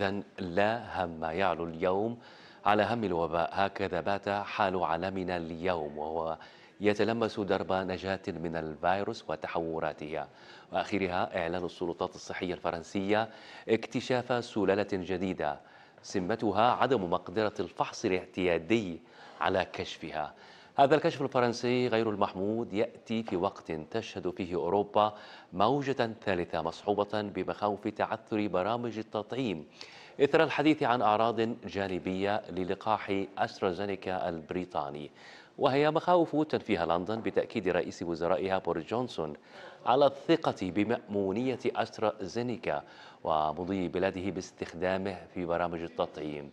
إذا لا هم يعلو اليوم على هم الوباء. هكذا بات حال عالمنا اليوم وهو يتلمس درب نجاة من الفيروس وتحوراتها وآخرها إعلان السلطات الصحية الفرنسية اكتشاف سلالة جديدة سمتها عدم مقدرة الفحص الاعتيادي على كشفها. هذا الكشف الفرنسي غير المحمود يأتي في وقت تشهد فيه أوروبا موجة ثالثة مصحوبة بمخاوف تعثر برامج التطعيم. إثر الحديث عن أعراض جانبية للقاح أسترازينيكا البريطاني. وهي مخاوف تنفيها لندن بتأكيد رئيس وزرائها بوريس جونسون على الثقة بمأمونية أسترازينيكا ومضي بلاده باستخدامه في برامج التطعيم.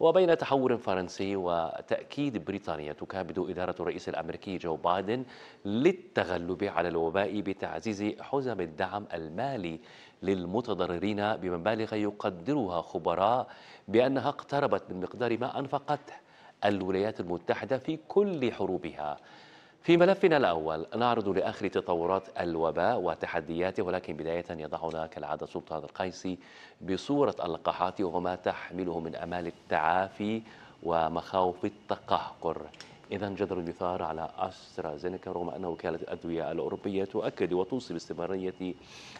وبين تحور فرنسي وتأكيد بريطانيا تكابد إدارة الرئيس الأمريكي جو بايدن للتغلب على الوباء بتعزيز حزم الدعم المالي للمتضررين بمبالغ يقدرها خبراء بأنها اقتربت من مقدار ما أنفقته الولايات المتحدة في كل حروبها. في ملفنا الأول نعرض لآخر تطورات الوباء وتحدياته ولكن بداية يضعنا كالعادة سلطان القيسي بصورة اللقاحات وما تحمله من أمال التعافي ومخاوف التقهقر. إذا جدر اليثار على أسترازينيكا رغم أن وكالة الأدوية الأوروبية تؤكد وتوصي باستمرارية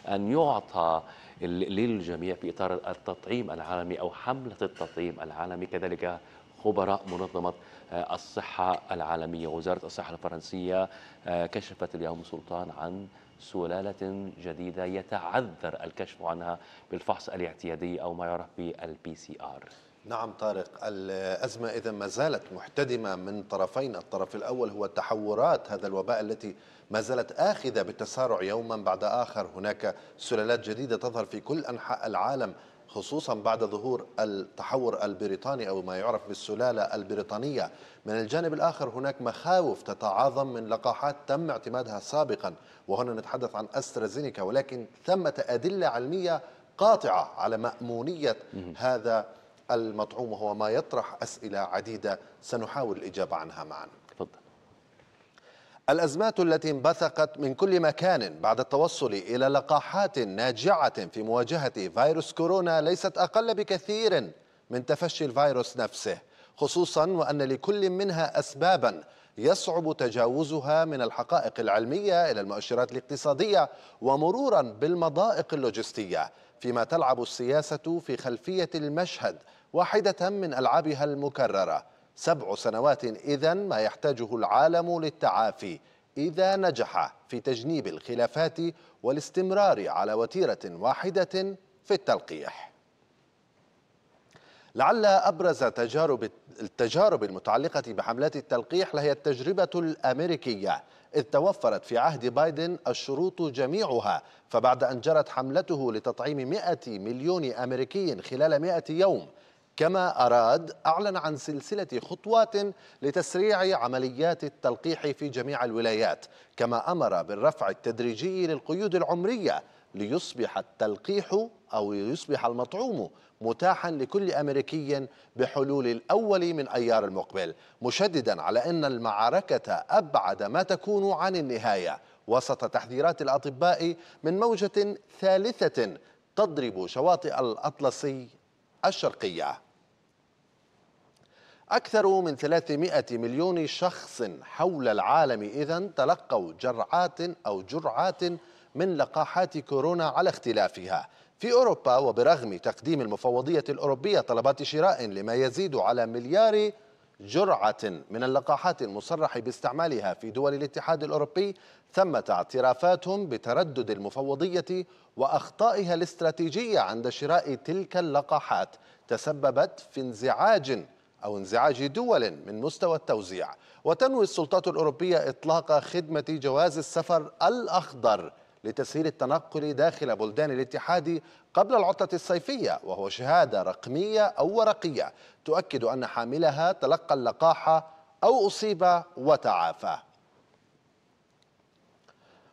أن يعطى للجميع في إطار التطعيم العالمي أو حملة التطعيم العالمي. كذلك خبراء منظمة الصحة العالمية وزارة الصحة الفرنسية كشفت اليوم سلطان عن سلالة جديدة يتعذر الكشف عنها بالفحص الاعتيادي أو ما يعرف بال PCR نعم طارق الأزمة إذا ما زالت محتدمة من طرفين. الطرف الأول هو تحورات هذا الوباء التي ما زالت آخذة بالتسارع يوما بعد آخر. هناك سلالات جديدة تظهر في كل أنحاء العالم. خصوصا بعد ظهور التحور البريطاني أو ما يعرف بالسلالة البريطانية. من الجانب الآخر هناك مخاوف تتعاظم من لقاحات تم اعتمادها سابقا. وهنا نتحدث عن أسترازينيكا ولكن ثمة أدلة علمية قاطعة على مأمونية هذا المطعوم وهو ما يطرح أسئلة عديدة. سنحاول الإجابة عنها معا. الأزمات التي انبثقت من كل مكان بعد التوصل إلى لقاحات ناجعة في مواجهة فيروس كورونا ليست أقل بكثير من تفشي الفيروس نفسه خصوصا وأن لكل منها أسبابا يصعب تجاوزها من الحقائق العلمية إلى المؤشرات الاقتصادية ومرورا بالمضائق اللوجستية فيما تلعب السياسة في خلفية المشهد واحدة من ألعابها المكررة. سبع سنوات إذا ما يحتاجه العالم للتعافي. إذا نجح في تجنيب الخلافات والاستمرار على وتيرة واحدة في التلقيح. لعل أبرز تجارب التجارب المتعلقة بحملات التلقيح لهي التجربة الأمريكية. إذ توفرت في عهد بايدن الشروط جميعها فبعد أن جرت حملته لتطعيم 100 مليون أمريكي خلال 100 يوم كما أراد أعلن عن سلسلة خطوات لتسريع عمليات التلقيح في جميع الولايات كما أمر بالرفع التدريجي للقيود العمرية ليصبح التلقيح أو يصبح المطعوم متاحا لكل أمريكي بحلول الأول من أيار المقبل مشددا على أن المعركة أبعد ما تكون عن النهاية. وسط تحذيرات الأطباء من موجة ثالثة تضرب شواطئ الأطلسي الشرقية. أكثر من 300 مليون شخص حول العالم إذا تلقوا جرعات أو جرعات من لقاحات كورونا على اختلافها. في أوروبا وبرغم تقديم المفوضية الأوروبية طلبات شراء لما يزيد على مليار جرعة من اللقاحات المصرح باستعمالها في دول الاتحاد الأوروبي ثمة اعترافات بتردد المفوضية وأخطائها الاستراتيجية عند شراء تلك اللقاحات. تسببت في انزعاج أو انزعاج دول من مستوى التوزيع. وتنوي السلطات الأوروبية إطلاق خدمة جواز السفر الأخضر لتسهيل التنقل داخل بلدان الاتحاد قبل العطلة الصيفية وهو شهادة رقمية أو ورقية تؤكد أن حاملها تلقى اللقاح أو أصيب وتعافى.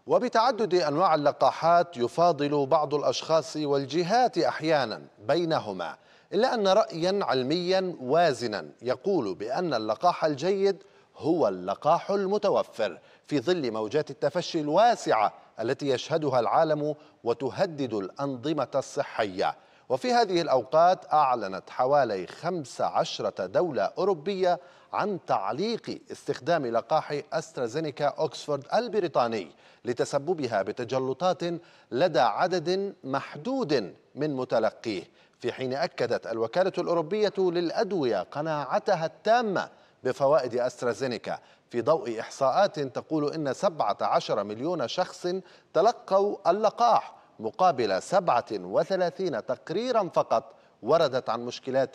وبتعدد أنواع اللقاحات يفاضل بعض الأشخاص والجهات أحيانا بينهما. إلا أن رأيا علميا وازنا يقول بأن اللقاح الجيد هو اللقاح المتوفر في ظل موجات التفشي الواسعة التي يشهدها العالم وتهدد الأنظمة الصحية. وفي هذه الأوقات أعلنت حوالي 15 دولة أوروبية عن تعليق استخدام لقاح أسترازينيكا أوكسفورد البريطاني لتسببها بتجلطات لدى عدد محدود من متلقيه. في حين أكدت الوكالة الأوروبية للأدوية قناعتها التامة بفوائد أسترازينيكا. في ضوء إحصاءات تقول إن 17 مليون شخص تلقوا اللقاح مقابل 37 تقريرا فقط وردت عن مشكلات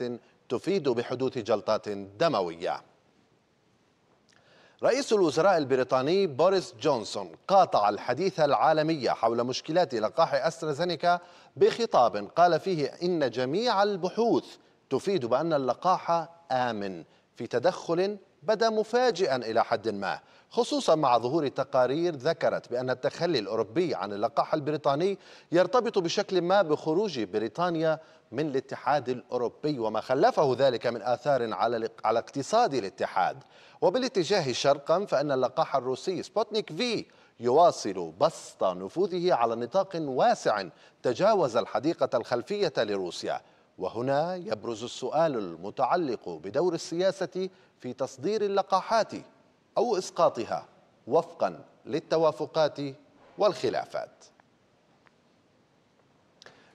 تفيد بحدوث جلطات دموية. رئيس الوزراء البريطاني بوريس جونسون قاطع الحديث العالمي حول مشكلات لقاح أسترازينيكا بخطاب قال فيه إن جميع البحوث تفيد بأن اللقاح آمن في تدخل بدا مفاجئا إلى حد ما. خصوصا مع ظهور تقارير ذكرت بأن التخلي الأوروبي عن اللقاح البريطاني يرتبط بشكل ما بخروج بريطانيا من الاتحاد الأوروبي وما خلفه ذلك من آثار على على اقتصاد الاتحاد. وبالاتجاه شرقا فإن اللقاح الروسي سبوتنيك في يواصل بسط نفوذه على نطاق واسع تجاوز الحديقة الخلفية لروسيا. وهنا يبرز السؤال المتعلق بدور السياسة في تصدير اللقاحات. أو إسقاطها وفقا للتوافقات والخلافات.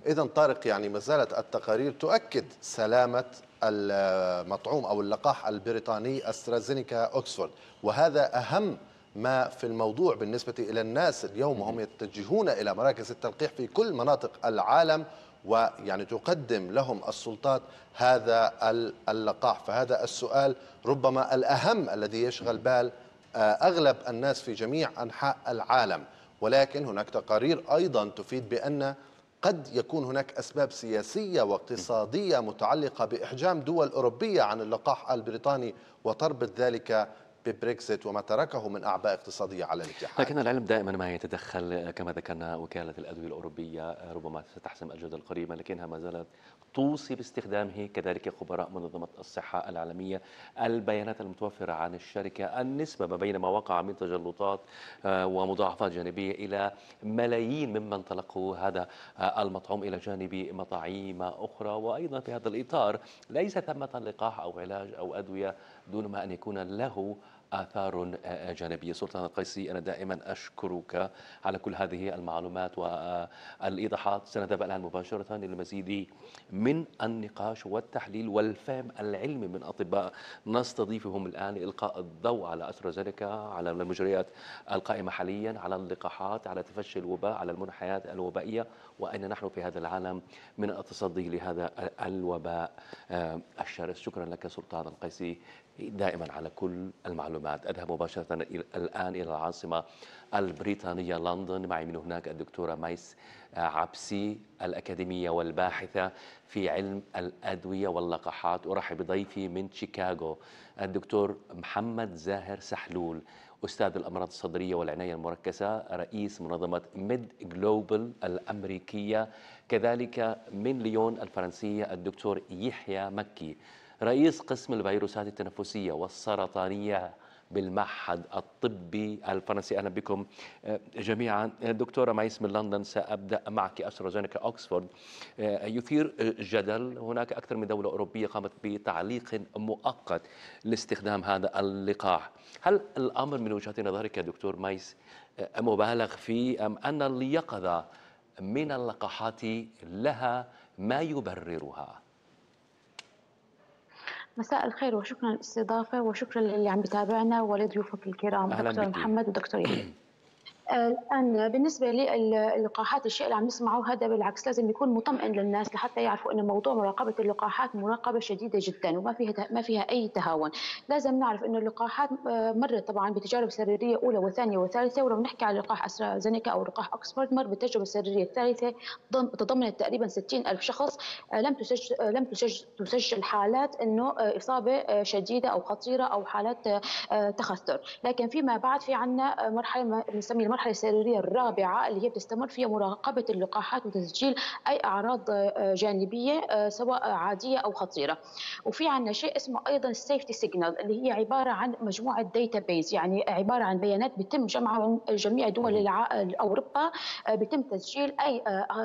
إذا طارق يعني ما زالت التقارير تؤكد سلامة المطعوم أو اللقاح البريطاني أسترازينيكا أوكسفورد وهذا أهم ما في الموضوع بالنسبة إلى الناس. اليوم وهم يتجهون إلى مراكز التلقيح في كل مناطق العالم ويعني تقدم لهم السلطات هذا اللقاح. فهذا السؤال ربما الأهم الذي يشغل بال آه، أغلب الناس في جميع أنحاء العالم. ولكن هناك تقارير أيضا تفيد بأن قد يكون هناك أسباب سياسية واقتصادية متعلقة بإحجام دول أوروبية عن اللقاح البريطاني وتربط ذلك ببريكسيت وما تركه من أعباء اقتصادية على الاتحاد. لكن العلم دائما ما يتدخل كما ذكرنا وكالة الأدوية الأوروبية ربما ستحسم الجدل قريبا لكنها ما زالت توصي باستخدامه كذلك خبراء منظمة الصحة العالمية البيانات المتوفرة عن الشركة النسبة ما بين ما وقع من تجلطات آه، ومضاعفات جانبية إلى ملايين ممن تلقوا هذا آه، المطعوم إلى جانب مطاعيم أخرى. وأيضا في هذا الإطار ليس ثمة لقاح أو علاج أو أدوية دون ما أن يكون له آثار جانبية. سلطان القيسي أنا دائما أشكرك على كل هذه المعلومات والإيضاحات. سنذهب الآن مباشرة للمزيد من النقاش والتحليل والفهم العلمي من أطباء نستضيفهم الآن لإلقاء الضوء على أسترازينيكا على المجريات القائمة حاليا على اللقاحات على تفشي الوباء على المنحيات الوبائية. وأين نحن في هذا العالم من التصدي لهذا الوباء الشرس؟ شكرا لك سلطان القيسي. دائما على كل المعلومات. أذهب مباشرة الآن إلى العاصمة البريطانية لندن. معي من هناك الدكتورة مايس عبسي الأكاديمية والباحثة في علم الأدوية واللقاحات. أرحب بضيفي من شيكاغو الدكتور محمد زاهر سحلول أستاذ الأمراض الصدرية والعناية المركزة رئيس منظمة ميد جلوبال الأمريكية. كذلك من ليون الفرنسية الدكتور يحيى مكي رئيس قسم الفيروسات التنفسية والسرطانية بالمعهد الطبي الفرنسي. أهلا بكم. آه، جميعا. دكتورة مايس من لندن سأبدأ معك. أسترازينيكا اوكسفورد آه، يثير جدل. هناك أكثر من دولة أوروبية قامت بتعليق مؤقت لاستخدام هذا اللقاح. هل الأمر من وجهة نظرك دكتور مايس آه، مبالغ فيه أم أن اليقظه من اللقاحات لها ما يبررها؟ مساء الخير وشكرا للاستضافة وشكرا للي عم بتابعنا ولضيوفك الكرام دكتور محمد ودكتور يحيى. الآن بالنسبة للقاحات الشيء اللي عم نسمعه هذا بالعكس لازم يكون مطمئن للناس لحتى يعرفوا إن موضوع مراقبة اللقاحات مراقبه شديدة جدا وما فيها ما فيها أي تهاون، لازم نعرف انه اللقاحات آه، مرت طبعا بتجارب سريرية أولى وثانية وثالثة ولو نحكي عن لقاح استرازينيكا أو لقاح اوكسفورد مر بالتجربة السريرية الثالثة. تضمنت تقريبا 60 ألف شخص. آه، لم تسجل آه، لم تسجل, تسجل حالات إنه إصابة شديدة أو خطيرة أو حالات تخثر، لكن فيما بعد في عندنا مرحلة بنسميها المرحلة السريريه الرابعة اللي هي بتستمر فيها مراقبة اللقاحات وتسجيل أي أعراض جانبية سواء عادية أو خطيرة. وفي عندنا شيء اسمه أيضا ال safety signal اللي هي عبارة عن مجموعة data base يعني عبارة عن بيانات بيتم جمعها من جميع دول أوروبا بيتم تسجيل أي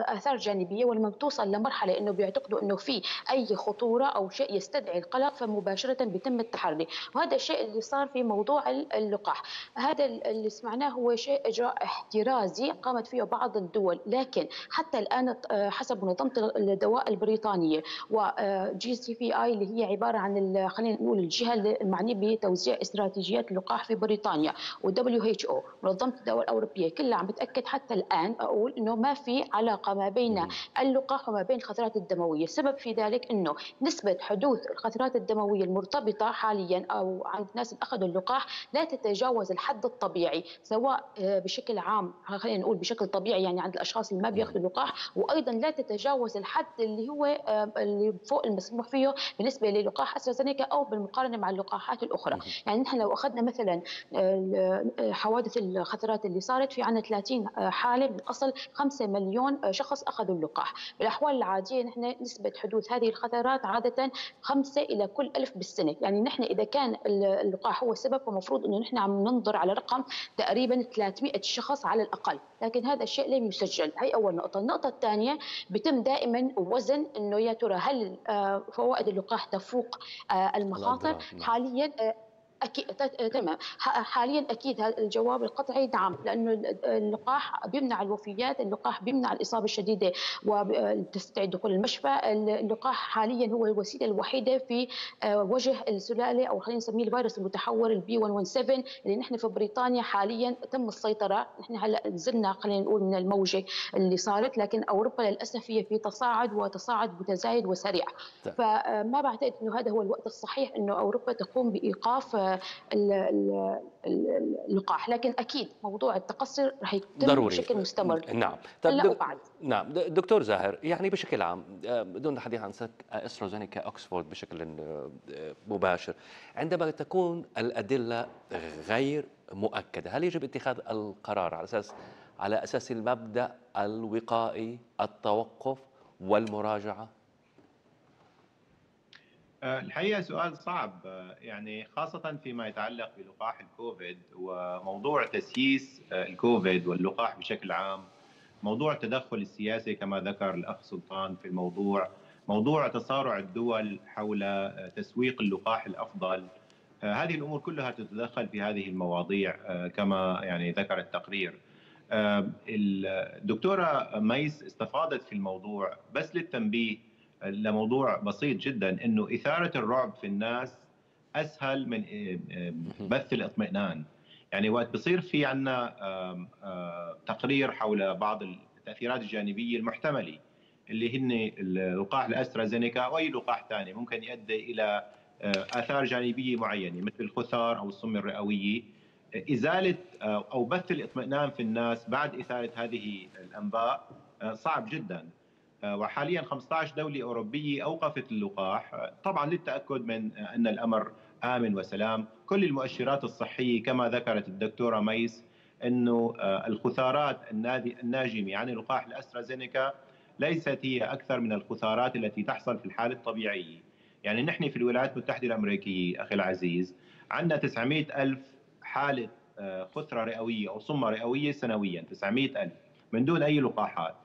آثار جانبية. ولما بتوصل لمرحلة إنه بيعتقدوا إنه في أي خطورة أو شيء يستدعي القلق فمباشرة بيتم التحري. وهذا الشيء اللي صار في موضوع اللقاح. هذا اللي سمعناه هو شيء اجراء احترازي قامت فيه بعض الدول لكن حتى الآن حسب منظمة الدواء البريطانية و JCVI اللي هي عبارة عن خلينا نقول الجهة المعنيه بتوزيع استراتيجيات اللقاح في بريطانيا وال WHO منظمة الدواء الأوروبية كلها عم بتأكد حتى الآن أقول إنه ما في علاقة ما بين اللقاح وما بين الخثرات الدموية السبب في ذلك إنه نسبة حدوث الخثرات الدموية المرتبطة حاليا أو عند الناس اللي أخذوا اللقاح لا تتجاوز الحد الطبيعي سواء بشكل عام خلينا نقول بشكل طبيعي يعني عند الأشخاص اللي ما بياخذوا اللقاح وأيضا لا تتجاوز الحد اللي هو اللي فوق المسموح فيه بالنسبة للقاح استرازينيكا أو بالمقارنة مع اللقاحات الأخرى. يعني نحن لو أخذنا مثلا حوادث الخثرات اللي صارت في عندنا 30 حالة من أصل 5 مليون شخص أخذوا اللقاح. بالأحوال العادية نحن نسبه حدوث هذه الخثرات عادة 5 إلى كل ألف بالسنة. يعني نحن إذا كان اللقاح هو السبب فمفروض إنه نحن عم ننظر على رقم تقريبا 300 شخص على الأقل لكن هذا الشيء لم يسجل. هي أول نقطة. النقطة الثانية بيتم دائما وزن إنه يا ترى هل فوائد اللقاح تفوق المخاطر؟ نعم. حاليا أكيد تمام. حاليا أكيد هذا الجواب القطعي نعم لأنه اللقاح بيمنع الوفيات اللقاح بيمنع الإصابة الشديدة وتستدعي دخول المشفى. اللقاح حاليا هو الوسيلة الوحيدة في وجه السلالة أو خلينا نسميه الفيروس المتحور البي 117 اللي نحن في بريطانيا حاليا تم السيطرة. نحن هلأ نزلنا خلينا نقول من الموجة اللي صارت لكن أوروبا للأسف هي في تصاعد وتصاعد متزايد وسريع. فما بعتقد إنه هذا هو الوقت الصحيح إنه أوروبا تقوم بإيقاف اللقاح لكن أكيد موضوع التقصر رح يتم ضروري. بشكل مستمر. نعم. لا وبعد نعم. دكتور زاهر يعني بشكل عام بدون الحديث عن أسترازينيكا اوكسفورد بشكل مباشر عندما تكون الأدلة غير مؤكدة هل يجب اتخاذ القرار على أساس على أساس المبدأ الوقائي التوقف والمراجعة؟ آه، الحقيقة سؤال صعب يعني خاصة فيما يتعلق بلقاح الكوفيد وموضوع تسييس الكوفيد واللقاح بشكل عام موضوع التدخل السياسي كما ذكر الأخ سلطان في الموضوع موضوع تصارع الدول حول تسويق اللقاح الأفضل هذه الأمور كلها تتدخل في هذه المواضيع كما يعني ذكر التقرير. الدكتورة ميس استفاضت في الموضوع بس للتنبيه لموضوع بسيط جدا إنه إثارة الرعب في الناس أسهل من آه، آه، بث الاطمئنان. يعني وقت بصير في عندنا تقرير حول بعض التأثيرات الجانبية المحتملة اللي هن لقاح الأسترازينيكا أو أي لقاح ثاني ممكن يؤدي إلى آه، آثار جانبية معينة مثل الخثار أو السم الرئوية. إزالة أو بث الاطمئنان في الناس بعد إثارة هذه الأنباء صعب جدا. آه، وحاليا 15 دولة أوروبية أوقفت اللقاح. آه، طبعا للتأكد من أن الأمر آمن وسلام. كل المؤشرات الصحية كما ذكرت الدكتورة ميس أنه آه، الخثارات الناجمة عن لقاح الأسترازينيكا ليست هي أكثر من الخثارات التي تحصل في الحالة الطبيعية. يعني نحن في الولايات المتحدة الأمريكية أخي العزيز عندنا 900 ألف حالة خثرة رئوية أو صمة رئوية سنويا 900 ألف من دون أي لقاحات. آه،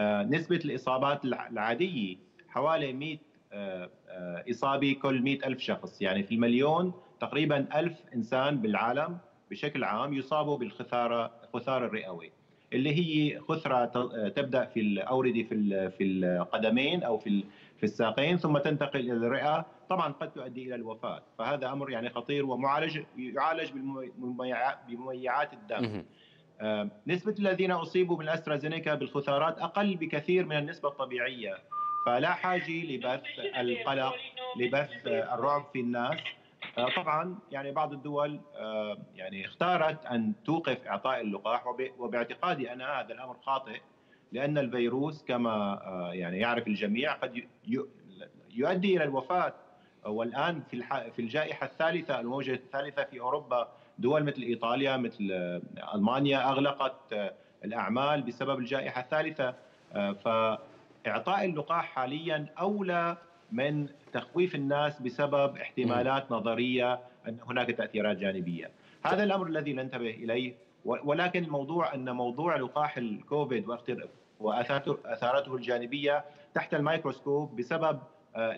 نسبة الإصابات العادية حوالي 100 آه، آه، إصابة كل 100 ألف شخص. يعني في المليون تقريبا ألف إنسان بالعالم بشكل عام يصابوا بالخثارة الخثار الرئوي اللي هي خثرة تبدأ في الأوردة في في القدمين أو في في الساقين ثم تنتقل إلى الرئة. طبعا قد تؤدي إلى الوفاة فهذا أمر يعني خطير ومعالج يعالج بمميعات الدم. نسبة الذين أصيبوا بالأسترازينيكا بالخثارات أقل بكثير من النسبة الطبيعية فلا حاجة لبث القلق لبث الرعب في الناس. آه، طبعا يعني بعض الدول آه، يعني اختارت أن توقف إعطاء اللقاح وباعتقادي أنا هذا الأمر خاطئ لأن الفيروس كما آه، يعني يعرف الجميع قد يؤدي إلى الوفاة. والآن في في الجائحة الثالثة الموجة الثالثة في أوروبا دول مثل إيطاليا مثل ألمانيا أغلقت الأعمال بسبب الجائحة الثالثة. فإعطاء اللقاح حاليا أولى من تخويف الناس بسبب احتمالات نظرية أن هناك تأثيرات جانبية. هذا الأمر الذي ننتبه إليه ولكن الموضوع أن موضوع لقاح الكوفيد واثارته الجانبية تحت الميكروسكوب بسبب آه،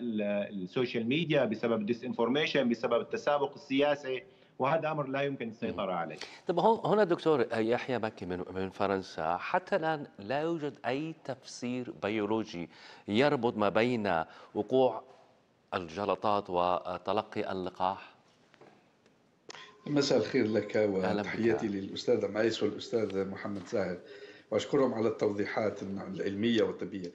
ال social media بسبب ال disinformation بسبب التسابق السياسي وهذا أمر لا يمكن السيطرة عليه. طب هنا دكتور يحيى مكي من من فرنسا حتى الآن لا يوجد أي تفسير بيولوجي يربط ما بين وقوع الجلطات وتلقي اللقاح. مساء الخير لك وتحياتي للأستاذ معيس والأستاذ محمد زاهر وأشكرهم على التوضيحات العلمية والطبية.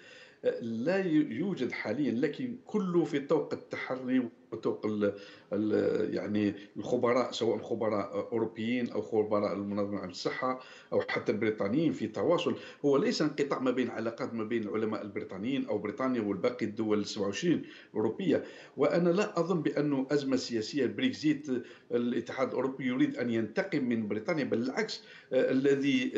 لا يوجد حاليا لكن كله في طوق التحري وطوق يعني الخبراء سواء خبراء أوروبيين أو خبراء المنظمة الصحة أو حتى البريطانيين في تواصل هو ليس انقطاع ما بين علاقات ما بين العلماء البريطانيين أو بريطانيا والباقي الدول ال 27 الأوروبية. وأنا لا أظن بانه أزمة سياسية البريكزيت الاتحاد الأوروبي يريد أن ينتقم من بريطانيا بل بالعكس الذي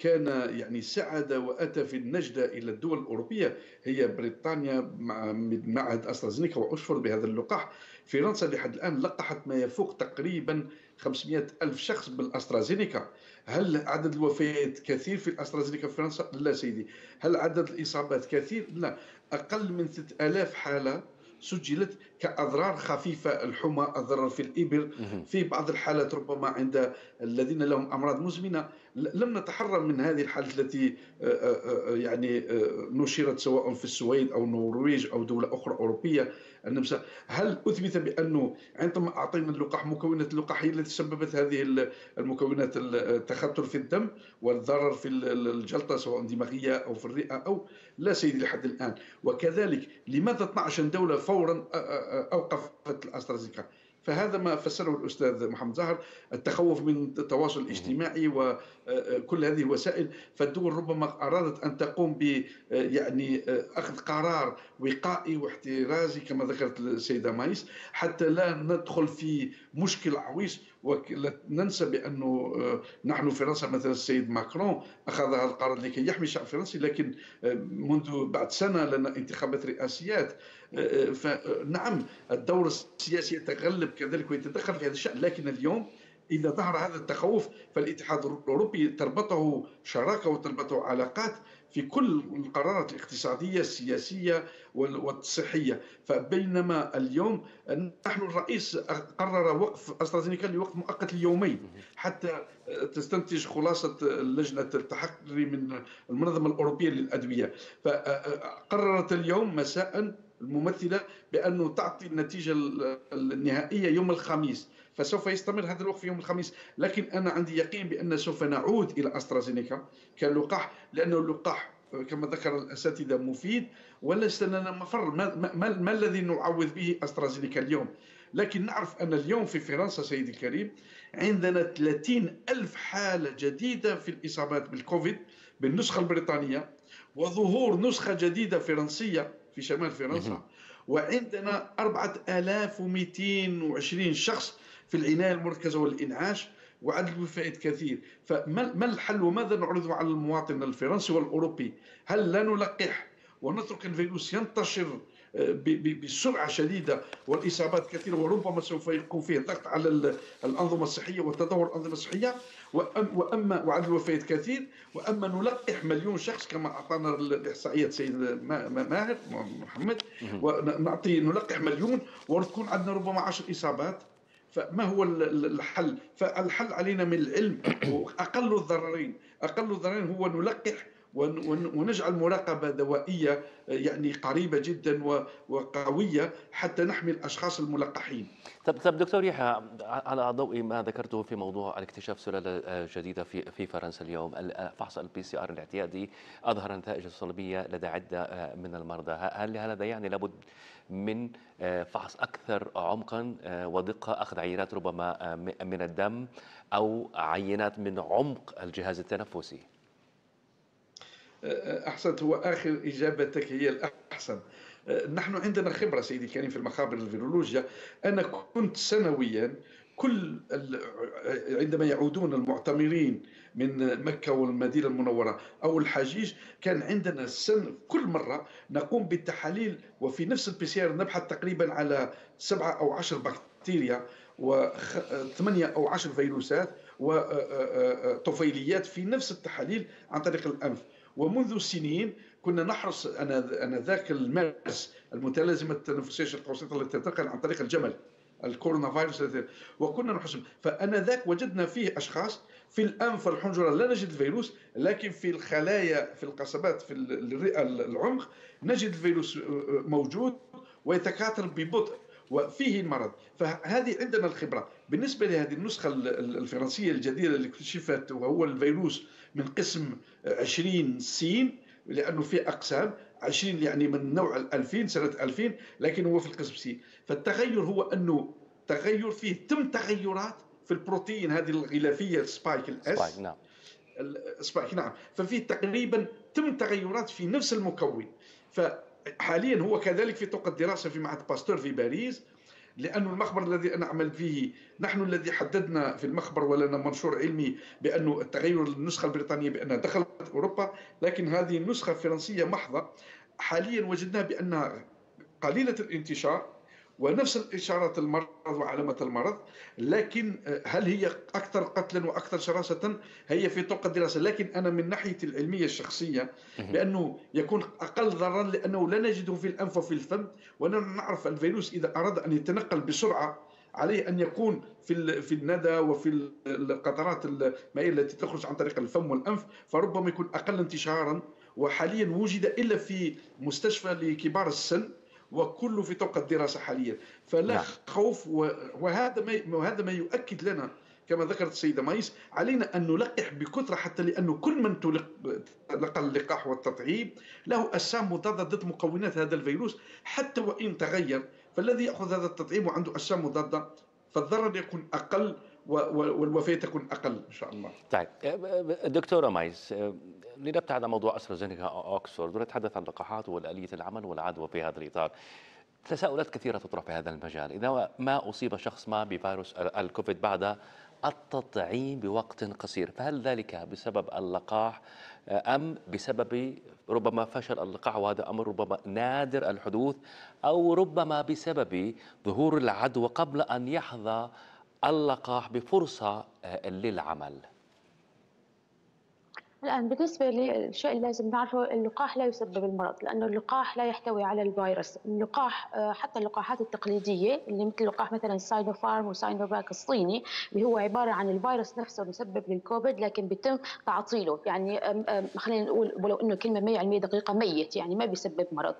كان يعني سعد وأتى في النجدة إلى الدول الأوروبية هي بريطانيا مع معهد أسترازينيكا واشفر بهذا اللقاح. فرنسا لحد الآن لقحت ما يفوق تقريبا 500 ألف شخص بالأسترازينيكا. هل عدد الوفيات كثير في الأسترازينيكا في فرنسا؟ لا سيدي. هل عدد الإصابات كثير؟ لا. أقل من 3000 حالة سجلت كأضرار خفيفة الحمى الضرر في الإبر. في بعض الحالات ربما عند الذين لهم أمراض مزمنة لم نتحرر من هذه الحالة التي آه، آه، آه، يعني نشرت سواء في السويد أو النرويج أو دولة أخرى أوروبية. النمسا هل أثبت بأنه عندما أعطينا اللقاح مكونات اللقاح هي التي سببت هذه المكونات التخثر في الدم والضرر في الجلطة سواء دماغية أو في الرئة أو لا سيدي لحد الآن. وكذلك لماذا 12 دولة فورا أوقفت الأسترازيكا فهذا ما فسره الأستاذ محمد زهر التخوف من التواصل الاجتماعي وكل هذه الوسائل فالدول ربما أرادت أن تقوم ب يعني أخذ قرار وقائي واحترازي كما ذكرت السيدة مايس حتى لا ندخل في مشكل عويص. ولا ننسى بأنه نحن فرنسا مثلا السيد ماكرون أخذ هذا القرار لكي يحمي الشعب الفرنسي لكن منذ بعد سنة لنا انتخابات رئاسيات فنعم الدور السياسي يتغلب كذلك ويتدخل في هذا الشأن لكن اليوم إذا ظهر هذا التخوف فالاتحاد الأوروبي تربطه شراكة وتربطه علاقات في كل القرارات الاقتصادية السياسية والصحية. فبينما اليوم نحن الرئيس قرر وقف أسترازينيكا لوقت مؤقت ليومين حتى تستنتج خلاصة لجنة التحري من المنظمة الأوروبية للأدوية. فقررت اليوم مساء الممثلة بأنه تعطي النتيجة النهائية يوم الخميس. فسوف يستمر هذا الوقت في يوم الخميس. لكن أنا عندي يقين بأن سوف نعود إلى أسترازينيكا كلقاح لأنه اللقاح كما ذكر الأساتذة مفيد وليس لنا مفر. ما, ما, ما الذي نعوض به أسترازينيكا اليوم؟ لكن نعرف أن اليوم في فرنسا سيدي الكريم عندنا 30 ألف حالة جديدة في الإصابات بالكوفيد بالنسخة البريطانية وظهور نسخة جديدة فرنسية في شمال فرنسا وعندنا 4220 شخص في العناية المركزة والإنعاش وعدد الوفيات كثير. فما الحل وماذا نعرضه على المواطن الفرنسي والأوروبي؟ هل لا نلقح ونترك الفيروس ينتشر بسرعة شديدة والإصابات كثيرة وربما سوف يكون فيه ضغط على الأنظمة الصحية وتدهور الأنظمة الصحية؟ وأما وعدد الوفيات كثير وأما نلقح مليون شخص كما أعطانا الإحصائيات سيد ماهر محمد ونعطي نلقح مليون وتكون عندنا ربما 10 إصابات. فما هو الحل؟ فالحل علينا من العلم. وأقل الضررين. أقل الضررين هو نلقح ونجعل مراقبة دوائية يعني قريبة جدا وقوية حتى نحمي الأشخاص الملقحين. طب طب دكتور يحيى على ضوء ما ذكرته في موضوع الاكتشاف سلالة جديدة في في فرنسا اليوم فحص ال PCR الاعتيادي أظهر نتائج سلبية لدى عدة من المرضى. هل هذا يعني لابد من فحص أكثر عمقا ودقة أخذ عينات ربما من الدم أو عينات من عمق الجهاز التنفسي. أحسنت. هو آخر إجابتك هي الأحسن. نحن عندنا خبرة سيدي الكريم في المخابر الفيرولوجيا أنا كنت سنويا كل عندما يعودون المعتمرين من مكة والمدينة المنورة أو الحجيج كان عندنا السن كل مرة نقوم بالتحاليل وفي نفس البي نبحث تقريبا على سبعة أو عشر بكتيريا وثمانية أو عشر فيروسات وطفيليات في نفس التحاليل عن طريق الأنف. ومنذ سنين كنا نحرص أنا أنا ذاك الماس المتلازمة التنفسية الشرق التي تنتقل عن طريق الجمل. الكورونا فيروس وكنا نحسب فأنا ذاك وجدنا فيه أشخاص في الأنف والحنجرة. لا نجد الفيروس لكن في الخلايا في القصبات في الرئة العمق نجد الفيروس موجود ويتكاثر ببطء وفيه المرض فهذه عندنا الخبرة. بالنسبة لهذه النسخة الفرنسية الجديدة اللي اكتشفت وهو الفيروس من قسم 20 C لأنه في أقسام. 20 يعني من نوع 2000 سنة 2000 لكن هو في القسم C. فالتغير هو أنه تغير فيه تم تغيرات في البروتين هذه الغلافية ال spike ال S spike نعم. spike نعم. ففي تقريبا تم تغيرات في نفس المكون. فحاليا هو كذلك في طور الدراسة في معهد باستور في باريس. لأن المخبر الذي أنا أعمل فيه نحن الذي حددنا في المخبر ولنا منشور علمي بأن التغير النسخة البريطانية بأنها دخلت أوروبا لكن هذه النسخة الفرنسية محضة. حاليا وجدناها بأنها قليلة الانتشار. ونفس الإشارات المرض وعلامات المرض لكن آه، هل هي أكثر قتلا وأكثر شراسة؟ هي في طرق الدراسة لكن أنا من ناحية العلمية الشخصية بأنه يكون أقل ضررا لأنه لا نجده في الأنف وفي الفم ونحن نعرف الفيروس إذا أراد أن يتنقل بسرعة عليه أن يكون في في الندى وفي القطرات المائيه التي تخرج عن طريق الفم والأنف فربما يكون أقل انتشارا وحاليا وجد إلا في مستشفى لكبار السن وكله في طوق الدراسة حاليا فلا نعم. خوف وهذا ما وهذا ما يؤكد لنا كما ذكرت السيدة مايس علينا أن نلقح بكثرة حتى لأنه كل من تلقى اللقاح والتطعيم له أجسام مضادة ضد مكونات هذا الفيروس حتى وإن تغير فالذي يأخذ هذا التطعيم وعنده أجسام مضادة فالضرر يكون أقل والوفاة تكون أقل إن شاء الله طيب دكتورة مايس لنبتعد عن موضوع أسترازينيكا أوكسفورد ونتحدث عن اللقاحات والآلية العمل والعدوى في هذا الإطار. تساؤلات كثيرة تطرح في هذا المجال. إذا ما أصيب شخص ما بفيروس الكوفيد بعد التطعيم بوقت قصير فهل ذلك بسبب اللقاح أم بسبب ربما فشل اللقاح وهذا أمر ربما نادر الحدوث أو ربما بسبب ظهور العدوى قبل أن يحظى اللقاح بفرصة للعمل؟ الآن بالنسبة للشيء اللي لازم نعرفه اللقاح لا يسبب المرض لأنه اللقاح لا يحتوي على الفيروس. اللقاح آه، حتى اللقاحات التقليدية اللي مثل لقاح مثلا ساينوفارم وساينوفاك الصيني اللي هو عبارة عن الفيروس نفسه المسبب للكوفيد لكن بيتم تعطيله. يعني خلينا نقول ولو إنه كلمة 100% دقيقة ميت يعني ما بيسبب مرض.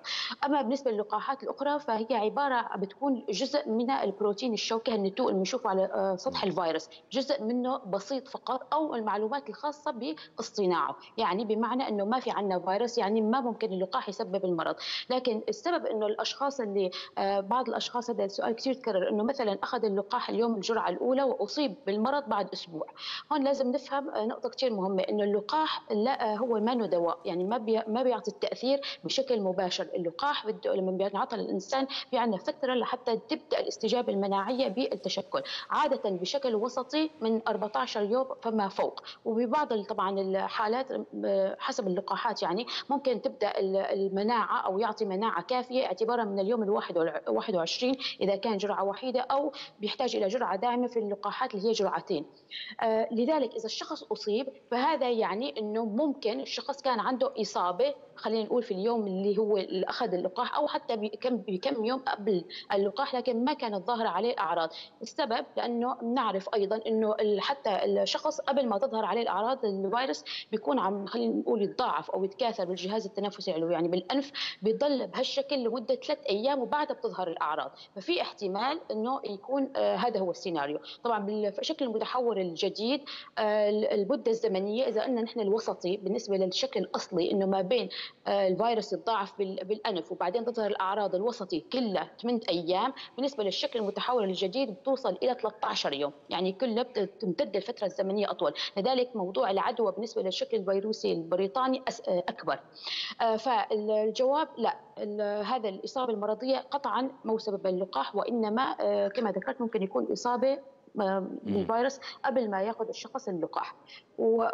أما بالنسبة للقاحات الأخرى فهي عبارة بتكون جزء من البروتين الشوكي النتوء اللي بنشوفه على آه، سطح الفيروس جزء منه بسيط فقط أو المعلومات الخاصة بالصيني صناعه يعني بمعنى إنه ما في عندنا فيروس يعني ما ممكن اللقاح يسبب المرض. لكن السبب إنه الأشخاص اللي آه، بعض الأشخاص هذا السؤال كثير تكرر إنه مثلا أخذ اللقاح اليوم الجرعة الأولى وأصيب بالمرض بعد أسبوع. هون لازم نفهم آه، نقطة كثير مهمة إنه اللقاح لا آه، هو ما دواء. يعني ما بي ما بيعطي التأثير بشكل مباشر. اللقاح بده لما بينعطى للانسان في عندنا فترة لحتى تبدأ الاستجابة المناعية بالتشكل. عادة بشكل وسطي من 14 يوم فما فوق. وببعض طبعا حالات حسب اللقاحات يعني ممكن تبدأ المناعة أو يعطي مناعة كافية اعتبارا من اليوم ال 21 إذا كان جرعة وحيدة أو بيحتاج إلى جرعة دائمه في اللقاحات اللي هي جرعتين. آه، لذلك إذا الشخص أصيب فهذا يعني إنه ممكن الشخص كان عنده إصابة خلينا نقول في اليوم اللي هو اللي أخذ اللقاح أو حتى بكم بكم يوم قبل اللقاح لكن ما كانت ظاهرة عليه الاعراض، السبب لأنه نعرف أيضا إنه حتى الشخص قبل ما تظهر عليه الأعراض الفيروس بيكون عم خلينا نقول يتضاعف أو يتكاثر بالجهاز التنفسي العلوي يعني بالأنف بيضل بهالشكل لمدة ثلاث أيام وبعدها بتظهر الأعراض، ففي احتمال إنه يكون آه هذا هو السيناريو، طبعا بالشكل المتحور الجديد آه المده الزمنية إذا قلنا نحن الوسطي بالنسبة للشكل الأصلي إنه ما بين آه، الفيروس يتضاعف بالأنف وبعدين تظهر الأعراض الوسطي كلها 8 أيام بالنسبة للشكل المتحول الجديد بتوصل إلى 13 يوم. يعني كلها بتمتد الفترة الزمنية أطول. لذلك موضوع العدوى بالنسبة للشكل الفيروسي البريطاني آه، أكبر. آه، فالجواب لا هذا الإصابة المرضية قطعا مو سبب اللقاح وإنما كما ذكرت ممكن يكون إصابة للفيروس قبل ما ياخذ الشخص اللقاح.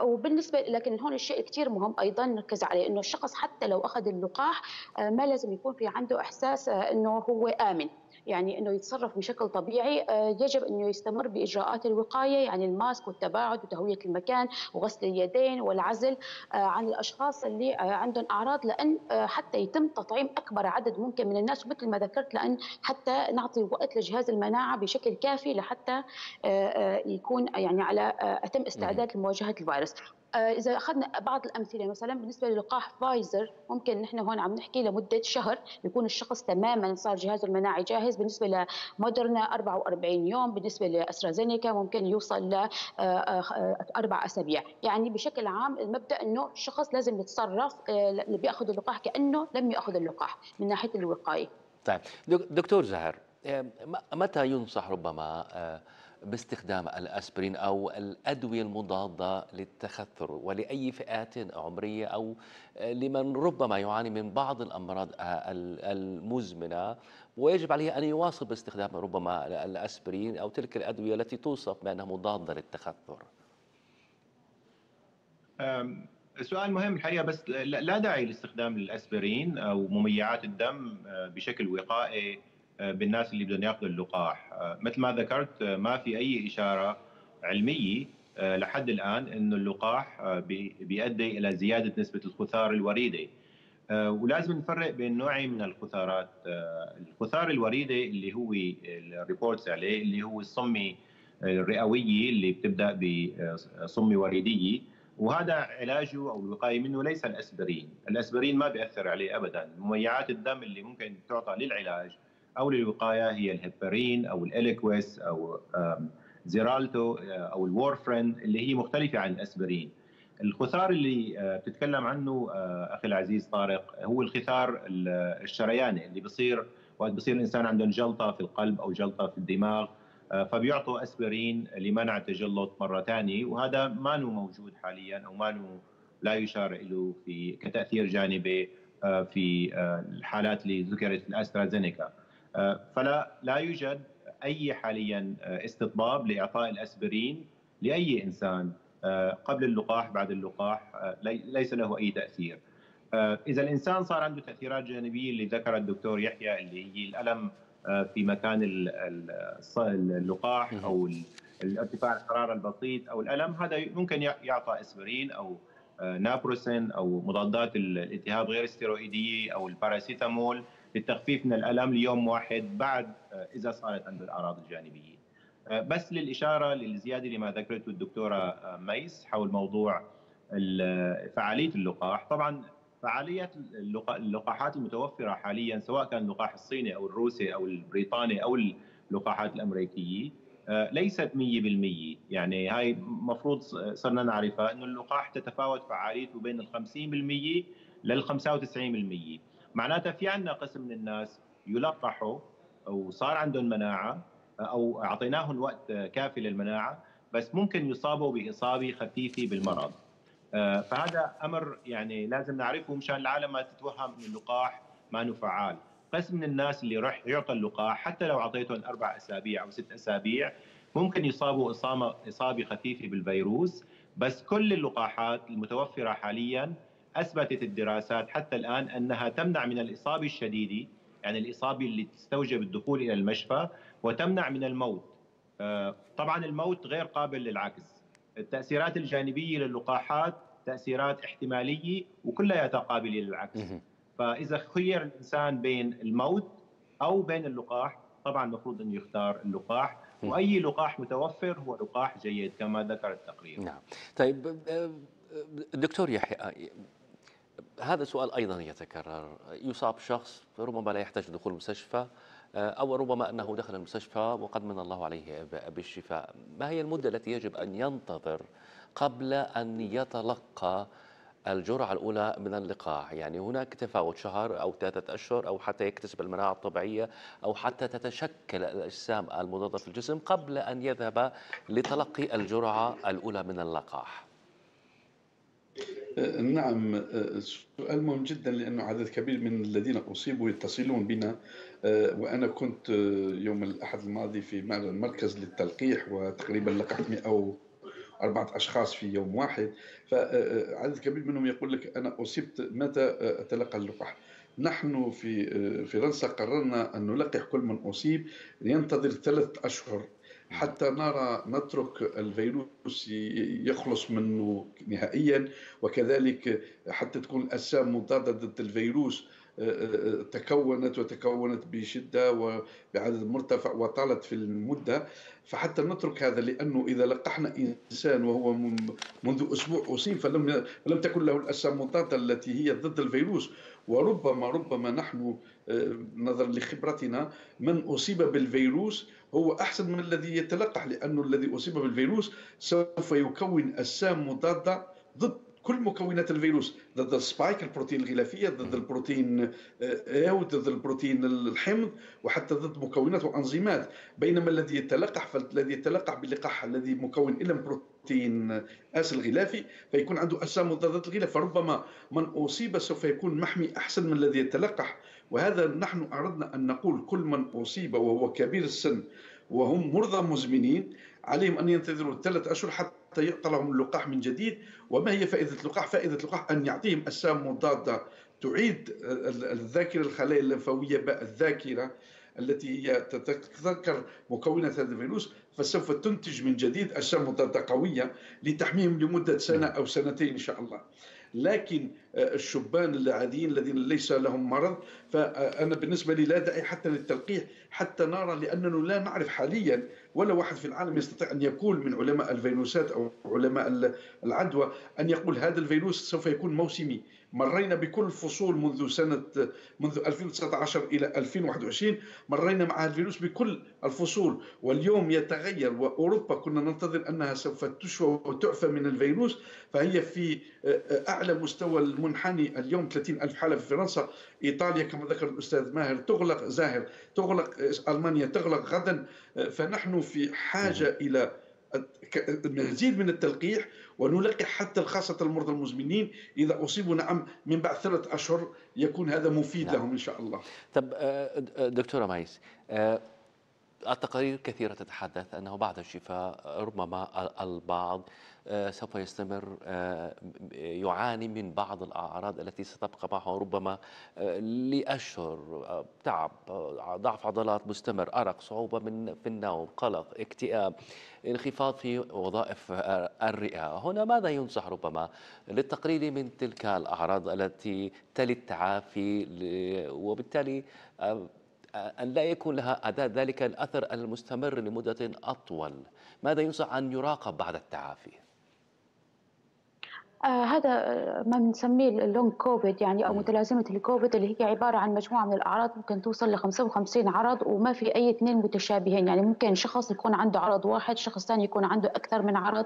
وبالنسبة لكن هون الشيء كثير مهم أيضا نركز عليه إنه الشخص حتى لو أخذ اللقاح ما لازم يكون في عنده إحساس إنه هو آمن. يعني إنه يتصرف بشكل طبيعي آه، يجب إنه يستمر بإجراءات الوقاية يعني الماسك والتباعد وتهوية المكان وغسل اليدين والعزل آه، عن الأشخاص اللي آه، عندهم أعراض لأن حتى يتم تطعيم أكبر عدد ممكن من الناس ومثل ما ذكرت لأن حتى نعطي وقت لجهاز المناعة بشكل كافي لحتى يكون يعني على أتم استعداد لمواجهة الفيروس. آه، إذا أخذنا بعض الأمثلة مثلا بالنسبة للقاح فايزر ممكن نحن هون عم نحكي لمدة شهر يكون الشخص تماما صار جهازه المناعي جاهز. بالنسبة لمودرنا 44 يوم. بالنسبة لأسترازينيكا ممكن يوصل ل آه، آه، أربع أسابيع. يعني بشكل عام المبدأ إنه الشخص لازم يتصرف اللي بيأخذ اللقاح كأنه لم يأخذ اللقاح من ناحية الوقايه طيب. دكتور زهر متى ينصح ربما باستخدام الأسبرين أو الأدوية المضادة للتخثر ولأي فئات عمرية أو لمن ربما يعاني من بعض الأمراض المزمنة. ويجب عليه أن يواصل باستخدام ربما الأسبرين أو تلك الأدوية التي توصف بأنها مضادة للتخثر. سؤال مهم الحقيقة بس لا داعي لاستخدام الأسبرين أو مميعات الدم آه، بشكل وقائي. بالناس اللي بدهم ياخذوا اللقاح. آه، مثل ما ذكرت آه، ما في أي إشارة علمية لحد الآن إنه اللقاح بيؤدي إلى زيادة نسبة الخثار الوريدي ولازم نفرق بين نوعين من الخثارات الخثار الوريدي اللي هو ال reports عليه اللي هو الصمة الرئوية اللي بتبدأ بصمة وريدية وهذا علاجه أو الوقاية منه ليس الأسبرين، الأسبرين ما بيأثر عليه ابدا، مميعات الدم اللي ممكن تعطى للعلاج أو للوقاية هي الهيبرين أو الإليكويس أو زيرالتو آه، أو الوارفرين اللي هي مختلفة عن الأسبرين. الخثار اللي آه، بتتكلم عنه آه، أخي العزيز طارق هو الخثار الشرياني اللي بصير وقت بصير الإنسان عنده جلطة في القلب أو جلطة في الدماغ فبيعطوا أسبرين لمنع التجلط مرة ثانية وهذا ما موجود حاليا أو ما لا يشار له في كتأثير جانبي في الحالات اللي ذكرت في الأسترازينيكا. فلا لا يوجد أي حاليا آه، استطباب لإعطاء الأسبرين لأي إنسان آه، قبل اللقاح بعد اللقاح آه، ليس له أي تأثير. إذا الإنسان صار عنده تأثيرات جانبية اللي ذكرها الدكتور يحيى اللي هي الألم في مكان اللقاح أو ارتفاع الحرارة البسيط أو الألم هذا ممكن يعطى أسبرين أو نابروكسين أو مضادات الالتهاب غير الستيرويديه أو الباراسيتامول للتخفيف من الألم ليوم واحد بعد آه، إذا صارت عنده الأعراض الجانبية. آه، بس للإشارة للزيادة لما ذكرته الدكتورة آه، ميس حول موضوع فعالية اللقاح، طبعا فعالية اللقاحات المتوفرة حاليا سواء كان اللقاح الصيني أو الروسي أو البريطاني أو اللقاحات الأمريكية ليست 100% يعني هاي مفروض صرنا نعرفها إنه اللقاح تتفاوت فعاليته بين ال 50% لل 95% معناتها في عندنا قسم من الناس يلقحوا وصار عندهم مناعة أو أعطيناهم وقت كافي للمناعة بس ممكن يصابوا بإصابة خفيفة بالمرض. آه، فهذا أمر يعني لازم نعرفه مشان العالم ما تتوهم ان اللقاح ما فعال. قسم من الناس اللي راح يعطى اللقاح حتى لو أعطيتهم أربع أسابيع أو ست أسابيع ممكن يصابوا إصابة إصابة خفيفة بالفيروس بس كل اللقاحات المتوفرة حاليا أثبتت الدراسات حتى الآن أنها تمنع من الاصابه الشديده يعني الاصابه اللي تستوجب الدخول إلى المشفى وتمنع من الموت. آه، طبعا الموت غير قابل للعكس. التأثيرات الجانبية للقاحات تأثيرات احتمالية وكلها قابله للعكس فإذا خير الإنسان بين الموت أو بين اللقاح طبعا المفروض انه يختار اللقاح. وأي لقاح متوفر هو لقاح جيد كما ذكر التقرير. نعم. طيب آه، دكتور يحيى هذا سؤال أيضا يتكرر. يصاب شخص ربما لا يحتاج دخول المستشفى آه، أو ربما أنه دخل المستشفى وقد من الله عليه بالشفاء. ما هي المدة التي يجب أن ينتظر قبل أن يتلقى الجرعة الأولى من اللقاح؟ يعني هناك تفاوت شهر أو ثلاثة أشهر أو حتى يكتسب المناعة الطبيعية أو حتى تتشكل الأجسام المضادة في الجسم قبل أن يذهب لتلقي الجرعة الأولى من اللقاح. نعم سؤال مهم جدا لأنه عدد كبير من الذين أصيبوا يتصلون بنا وأنا كنت يوم الأحد الماضي في مركز للتلقيح وتقريبا لقحت 100 أربعة أشخاص في يوم واحد. فعدد كبير منهم يقول لك أنا أصبت متى أتلقى اللقاح؟ نحن في فرنسا قررنا أن نلقح كل من أصيب ينتظر ثلاث أشهر. حتى نرى نترك الفيروس يخلص منه نهائيا وكذلك حتى تكون الأجسام مضادة ضد الفيروس تكونت وتكونت بشدة وبعدد مرتفع وطالت في المدة. فحتى نترك هذا لأنه إذا لقحنا إنسان وهو منذ أسبوع أصيب فلم لم تكن له الاجسام المضاده التي هي ضد الفيروس. وربما ربما نحن آه، نظرا لخبرتنا من أصيب بالفيروس هو أحسن من الذي يتلقح لأنه الذي أصيب بالفيروس سوف يكون اجسام مضاده ضد كل مكونات الفيروس ضد السبايك البروتين الغلافية ضد البروتين أو ضد البروتين الحمض وحتى ضد مكونات وانزيمات بينما الذي يتلقح فالذي يتلقح باللقاح الذي مكون الا من بروتين آس الغلافي فيكون عنده أجسام مضاده الغلاف. فربما من أصيب سوف يكون محمي أحسن من الذي يتلقح. وهذا نحن أردنا أن نقول كل من أصيب وهو كبير السن وهم مرضى مزمنين عليهم أن ينتظروا ثلاث أشهر حتى حتى يعطى لهم اللقاح من جديد. وما هي فائدة اللقاح؟ فائدة اللقاح أن يعطيهم أجسام مضادة تعيد الذاكرة الخلايا الليمفاوية الذاكرة التي هي تتذكر مكونات هذا الفيروس. فسوف تنتج من جديد أجسام مضادة قوية لتحميهم لمدة سنة أو سنتين إن شاء الله. لكن الشبان العاديين الذين ليس لهم مرض فأنا بالنسبة لي لا داعي حتى للتلقيح حتى نرى لأننا لا نعرف حاليا ولا واحد في العالم يستطيع أن يقول من علماء الفيروسات أو علماء العدوى أن يقول هذا الفيروس سوف يكون موسمي. مرينا بكل فصول منذ سنة منذ 2019 إلى 2021 مرينا مع الفيروس بكل الفصول. واليوم يتغير وأوروبا كنا ننتظر أنها سوف تشفى وتعفى من الفيروس فهي في أعلى مستوى المنحني اليوم 30 ألف حالة في فرنسا. إيطاليا كما ذكر الأستاذ ماهر تغلق زاهر تغلق ألمانيا تغلق غدا. فنحن في حاجة إلى المزيد من التلقيح ونلقح حتى خاصة المرضى المزمنين إذا أصيبوا نعم من بعد ثلاث أشهر يكون هذا مفيد نعم. لهم إن شاء الله. طب آه، دكتورة مايس آه، التقارير كثيرة تتحدث أنه بعد الشفاء ربما البعض آه، سوف يستمر آه، يعاني من بعض الأعراض التي ستبقى معه ربما آه، لأشهر تعب ضعف عضلات مستمر أرق صعوبة من في النوم قلق اكتئاب انخفاض في وظائف الرئة. هنا ماذا ينصح ربما؟ للتقليل من تلك الأعراض التي تلي التعافي وبالتالي أن لا يكون لها أداء ذلك الأثر المستمر لمدة أطول. ماذا ينصح أن يراقب بعد التعافي؟ آه هذا آه، ما بنسميه اللونج كوفيد يعني أو متلازمة الكوفيد اللي هي عبارة عن مجموعة من الأعراض ممكن توصل ل 55 عرض وما في أي اثنين متشابهين. يعني ممكن شخص يكون عنده عرض واحد شخص ثاني يكون عنده أكثر من عرض.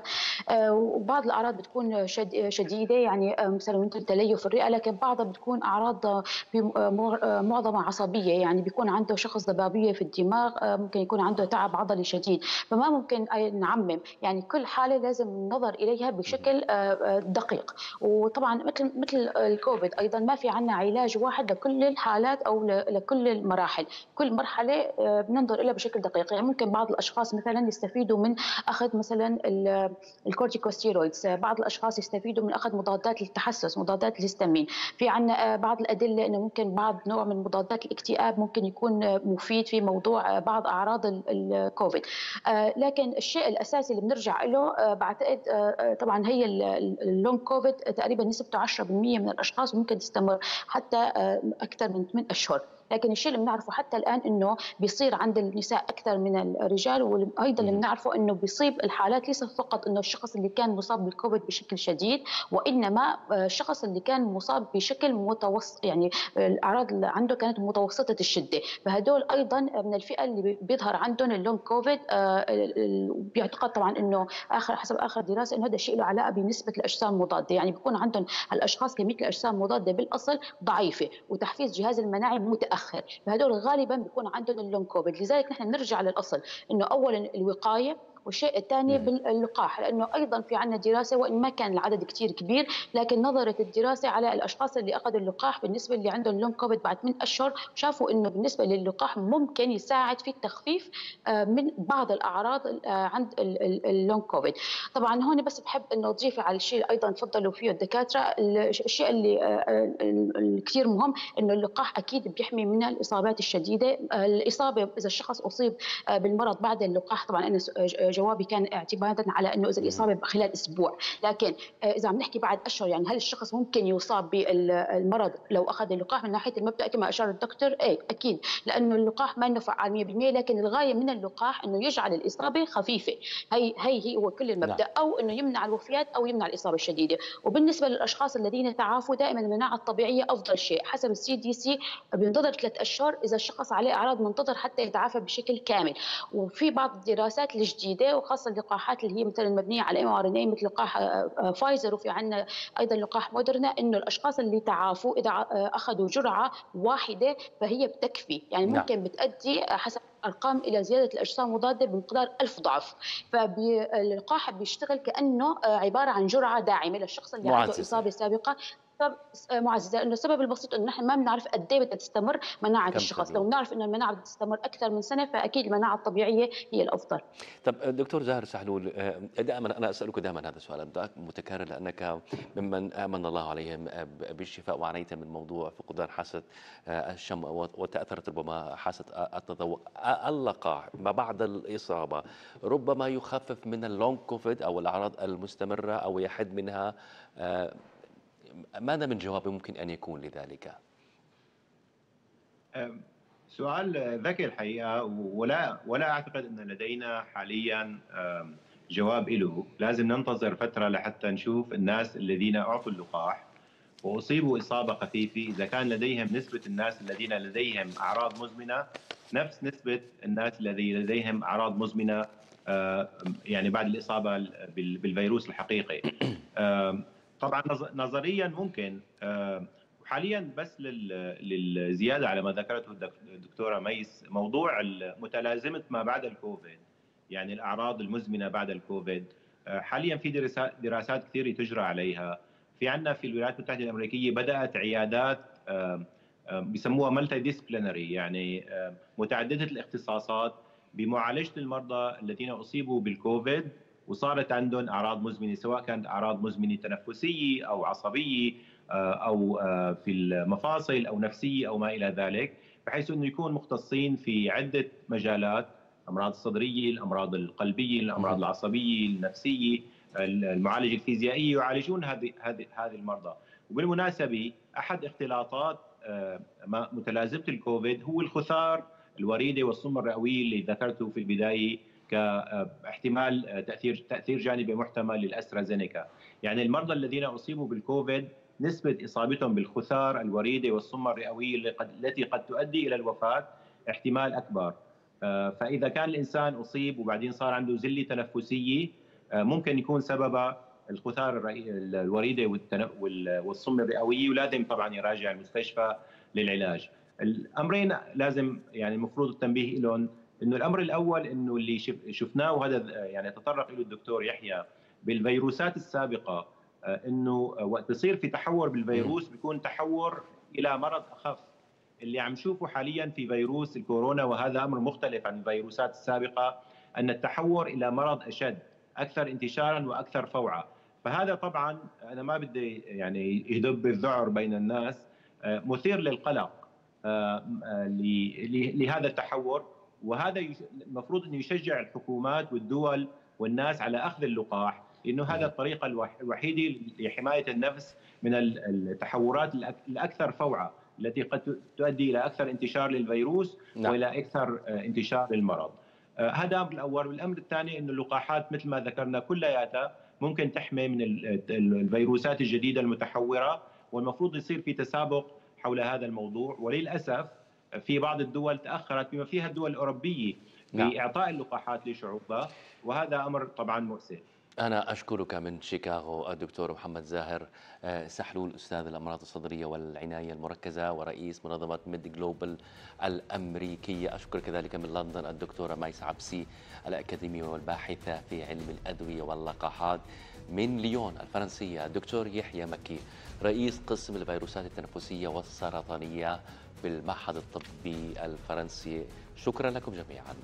آه وبعض الأعراض بتكون شد شديدة يعني آه مثلا مثل تليف الرئة لكن بعضها بتكون أعراض آه، آه، معظمها عصبية. يعني بيكون عنده شخص ضبابيه في الدماغ ممكن يكون عنده تعب عضلي شديد. فما ممكن نعمم. يعني كل حالة لازم النظر إليها بشكل دقيق. وطبعا مثل مثل الكوفيد أيضا ما في عندنا علاج واحد لكل الحالات أو لكل المراحل. كل مرحلة آه، بننظر لها بشكل دقيق. يعني ممكن بعض الأشخاص مثلا يستفيدوا من أخذ مثلا ال corticosteroids. بعض الأشخاص يستفيدوا من أخذ مضادات للتحسس مضادات الهستامين في عندنا آه، بعض الأدلة إنه ممكن بعض نوع من مضادات الاكتئاب ممكن يكون مفيد في موضوع آه، بعض أعراض الكوفيد. لكن الشيء الأساسي اللي بنرجع له بعتقد طبعا هي ال long COVID تقريبا نسبته 10% من الأشخاص ممكن تستمر حتى آه، أكثر من 8 أشهر. لكن الشيء اللي بنعرفه حتى الآن إنه بيصير عند النساء أكثر من الرجال وأيضا اللي بنعرفه إنه بيصيب الحالات ليس فقط إنه الشخص اللي كان مصاب بالكوفيد بشكل شديد وإنما آه، الشخص اللي كان مصاب بشكل متوسط يعني الأعراض اللي عنده كانت متوسطة الشدة. فهدول أيضا من الفئة اللي بيظهر عندهم ال long COVID آه، بيعتقد طبعا إنه آخر حسب آخر دراسة إنه هذا الشيء له علاقة بنسبة الأجسام المضادة. يعني بيكون عندهم الاشخاص كمية الأجسام المضادة بالأصل ضعيفة وتحفيز جهاز المناعي متأخر. متأخر. فهدول غالبا بيكون عندهم ال long COVID لذلك نحن نرجع للأصل إنه اولا الوقاية والشيء الثاني باللقاح لأنه أيضا في عندنا دراسة وإن ما كان العدد كثير كبير لكن نظرت الدراسة على الأشخاص اللي أخذوا اللقاح بالنسبة اللي عندهم long COVID بعد من أشهر شافوا إنه بالنسبة للقاح ممكن يساعد في التخفيف آه، من بعض الأعراض آه، عند ال long COVID طبعا هون بس بحب إنه أضيف على الشيء أيضا تفضلوا فيه الدكاترة الشيء اللي آه، كثير مهم إنه اللقاح أكيد بيحمي من الإصابات الشديدة الإصابة إذا الشخص أصيب بالمرض بعد اللقاح طبعا أنا جوابي كان اعتمادا على أنه إذا الاصابه خلال أسبوع. لكن عم نحكي بعد أشهر يعني هل الشخص ممكن يصاب بالمرض لو أخذ اللقاح من ناحية المبدأ كما أشار الدكتور؟ اي أكيد. لأنه اللقاح ما انه فعال 100% لكن الغاية من اللقاح إنه يجعل الإصابة خفيفة. هي هي هي هو كل المبدأ. نعم. أو إنه يمنع الوفيات أو يمنع الإصابة الشديدة. وبالنسبة للأشخاص الذين تعافوا دائما المناعة الطبيعية أفضل شيء. حسب ال CDC بينتظر ثلاث أشهر إذا الشخص عليه أعراض منتظر حتى يتعافى بشكل كامل. وفي بعض الدراسات الجديدة وخاصة اللقاحات اللي هي مثلا مبنية على mRNA مثل لقاح آه، آه، فايزر وفي عندنا أيضا لقاح مودرنا إنه الأشخاص اللي تعافوا إذا آه، أخذوا جرعة واحدة فهي بتكفي يعني نعم. ممكن نعم. بتؤدي حسب ارقام إلى زيادة الأجسام المضاده بمقدار ألف ضعف فاللقاح بيشتغل كأنه عبارة عن جرعة داعمة للشخص اللي عنده إصابة سابقة سبب معززه لأنه السبب البسيط إنه نحن ما بنعرف قد إيه بدها تستمر مناعة الشخص. لو بنعرف إنه المناعة بدها تستمر أكثر من سنة فأكيد المناعة الطبيعية هي الأفضل. طب دكتور زاهر سحلول آه، دائما أنا أسألك دائما هذا السؤال. متكرر لأنك ممن آمن الله عليهم بالشفاء وعانيت من موضوع فقدان حاسة آه، الشم وتأثرت ربما حاسة التذوق اللقاح ما بعد الإصابة ربما يخفف من اللونج كوفيد أو الأعراض المستمرة أو يحد منها آه، ماذا من جواب ممكن أن يكون لذلك؟ سؤال ذكي الحقيقة ولا ولا أعتقد أن لدينا حاليا جواب له لازم ننتظر فترة لحتى نشوف الناس الذين أعطوا اللقاح وأصيبوا إصابة خفيفة. إذا كان لديهم نسبة الناس الذين لديهم أعراض مزمنة نفس نسبة الناس الذين لديهم أعراض مزمنة يعني بعد الإصابة بالفيروس الحقيقي. طبعا نظريا ممكن آه، حاليا بس للزيادة على ما ذكرته الدكتورة ميس موضوع متلازمه ما بعد الكوفيد يعني الأعراض المزمنة بعد الكوفيد آه، حاليا في دراسات كثيره تجرى عليها. في عندنا في الولايات المتحدة الأمريكية بدأت عيادات بيسموها multidisciplinary يعني متعددة الاختصاصات بمعالجة المرضى الذين أصيبوا بالكوفيد. وصارت عندهم أعراض مزمنة سواء كانت أعراض مزمنة تنفسية أو عصبية آه، أو آه، في المفاصل أو نفسية أو ما إلى ذلك بحيث إنه يكون مختصين في عدة مجالات الأمراض الصدرية، الأمراض القلبية، الأمراض العصبية، النفسية، المعالجه الفيزيائية يعالجون هذه هذه هذه المرضى، وبالمناسبة أحد اختلاطات آه، متلازمة الكوفيد هو الخثار الوريدة والسم الرئوية اللي ذكرته في البداية كاحتمال تأثير تأثير جانبي محتمل للأسترازينيكا يعني المرضى الذين أصيبوا بالكوفيد نسبة إصابتهم بالخثار الوريدة والصمه الرئويه التي قد تؤدي إلى الوفاة احتمال أكبر آه، فإذا كان الإنسان أصيب وبعدين صار عنده زلة تنفسية آه، ممكن يكون سبب الخثار الوريدة والصم الرئويه ولازم طبعا يراجع المستشفى للعلاج. الأمرين لازم يعني المفروض التنبيه لهم إنه الأمر الأول إنه اللي شفناه وهذا يعني تطرق له الدكتور يحيى بالفيروسات السابقة آه، إنه وقت بصير في تحور بالفيروس بيكون تحور إلى مرض أخف. اللي عم نشوفه حاليا في فيروس الكورونا وهذا أمر مختلف عن الفيروسات السابقة أن التحور إلى مرض أشد أكثر انتشارا وأكثر فوعه فهذا طبعا أنا ما بدي يعني يدب الذعر بين الناس آه، مثير للقلق آه، لهذا التحور. وهذا المفروض إنه يشجع الحكومات والدول والناس على أخذ اللقاح لأنه هذا الطريقة الوحيدة لحماية النفس من التحورات الأكثر فوعة التي قد تؤدي إلى أكثر انتشار للفيروس نعم. وإلى أكثر آه، انتشار للمرض. آه، هذا الامر الأول، والأمر الثاني إنه اللقاحات مثل ما ذكرنا كلياتها ممكن تحمي من الفيروسات الجديدة المتحورة والمفروض يصير في تسابق حول هذا الموضوع وللأسف في بعض الدول تأخرت بما فيها الدول الأوروبية نعم. بإعطاء اللقاحات لشعوبها وهذا أمر طبعا مؤسف. أنا أشكرك من شيكاغو الدكتور محمد زاهر آه، سحلول أستاذ الأمراض الصدرية والعناية المركزة ورئيس منظمة ميد جلوبال الأمريكية. أشكر كذلك من لندن الدكتورة مايس عبسي الأكاديمية والباحثة في علم الأدوية واللقاحات. من ليون الفرنسية الدكتور يحيى مكي رئيس قسم الفيروسات التنفسية والسرطانية بالمعهد الطبي الفرنسي. شكرا لكم جميعا.